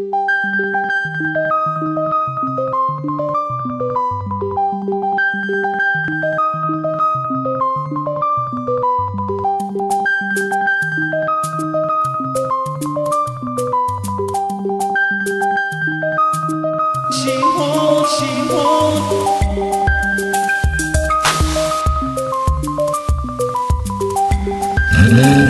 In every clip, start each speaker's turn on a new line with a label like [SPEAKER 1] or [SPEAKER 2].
[SPEAKER 1] 请我，请我。请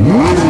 [SPEAKER 2] Whoa.